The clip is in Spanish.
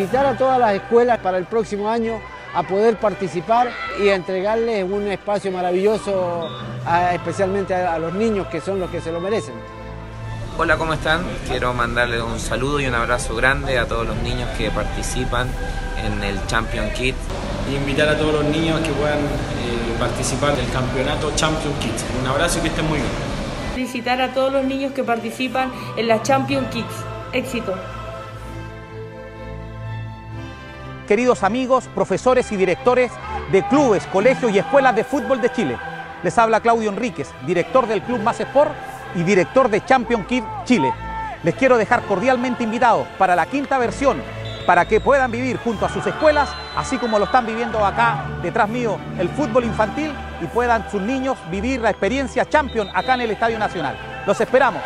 invitar a todas las escuelas para el próximo año a poder participar y a entregarles un espacio maravilloso, especialmente a, a los niños que son los que se lo merecen. Hola, ¿cómo están? Quiero mandarles un saludo y un abrazo grande a todos los niños que participan en el Champion Kids. Y invitar a todos los niños que puedan eh, participar del campeonato Champion Kids. Un abrazo y que estén muy bien. Felicitar a todos los niños que participan en la Champion Kids. Éxito. Queridos amigos, profesores y directores de clubes, colegios y escuelas de fútbol de Chile. Les habla Claudio Enríquez, director del Club Más Sport y director de Champion Kid Chile. Les quiero dejar cordialmente invitados para la quinta versión, para que puedan vivir junto a sus escuelas, así como lo están viviendo acá detrás mío, el fútbol infantil y puedan sus niños vivir la experiencia Champion acá en el Estadio Nacional. Los esperamos.